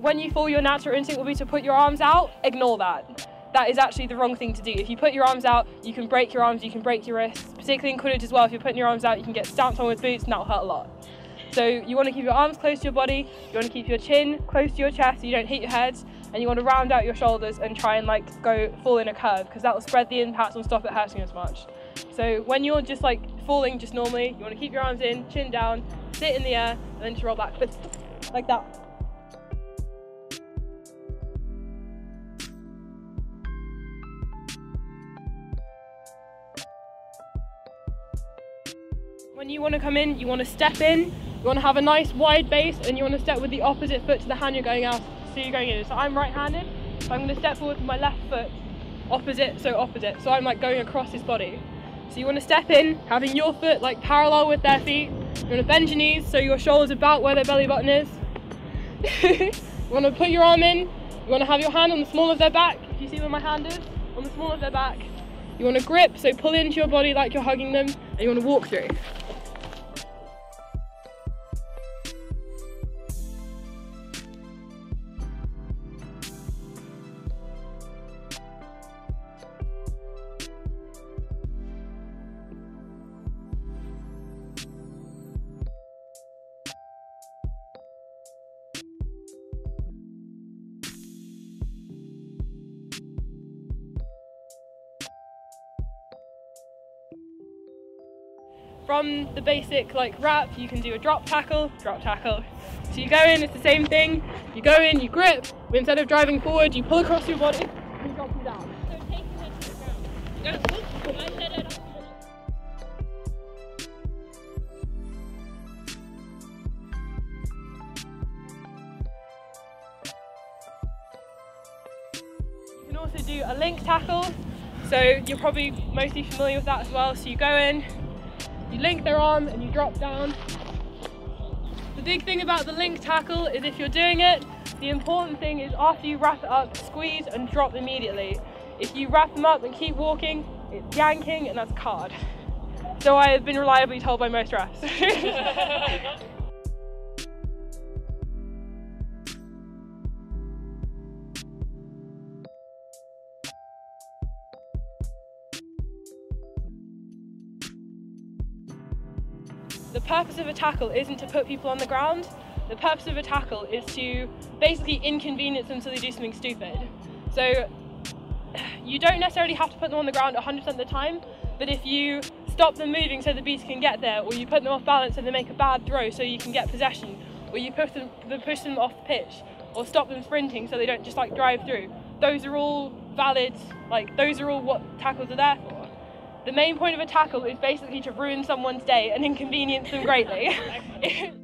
when you fall, your natural instinct will be to put your arms out. Ignore that. That is actually the wrong thing to do. If you put your arms out, you can break your arms, you can break your wrists. Particularly in Quidditch as well, if you're putting your arms out, you can get stamped on with boots and that'll hurt a lot. So you want to keep your arms close to your body, you want to keep your chin close to your chest so you don't hit your head, and you want to round out your shoulders and try and like go fall in a curve because that will spread the impact and stop it hurting as much. So when you're just like falling just normally, you want to keep your arms in, chin down, sit in the air, and then just roll back, like that. When you want to come in, you want to step in, you want to have a nice wide base, and you want to step with the opposite foot to the hand you're going out, so you're going in. So I'm right-handed, so I'm going to step forward with my left foot, opposite, so opposite. So I'm like going across his body. So you want to step in, having your foot like parallel with their feet. You want to bend your knees so your shoulder's about where their belly button is. you want to put your arm in. You want to have your hand on the small of their back. If you see where my hand is, on the small of their back. You want to grip, so pull into your body like you're hugging them, and you want to walk through. From the basic like wrap, you can do a drop tackle, drop tackle. So you go in, it's the same thing. You go in, you grip, but instead of driving forward, you pull across your body and you drop them down. So taking it to the ground. Go, my head up. You can also do a link tackle. So you're probably mostly familiar with that as well. So you go in, you link their arm and you drop down. The big thing about the link tackle is if you're doing it, the important thing is after you wrap it up, squeeze and drop immediately. If you wrap them up and keep walking, it's yanking and that's card. So I have been reliably told by most refs. the purpose of a tackle isn't to put people on the ground. The purpose of a tackle is to basically inconvenience them so they do something stupid. So you don't necessarily have to put them on the ground 100% of the time, but if you stop them moving so the beast can get there, or you put them off balance so they make a bad throw so you can get possession, or you push them, push them off the pitch, or stop them sprinting so they don't just like drive through, those are all valid, like those are all what tackles are there for. The main point of a tackle is basically to ruin someone's day and inconvenience them greatly.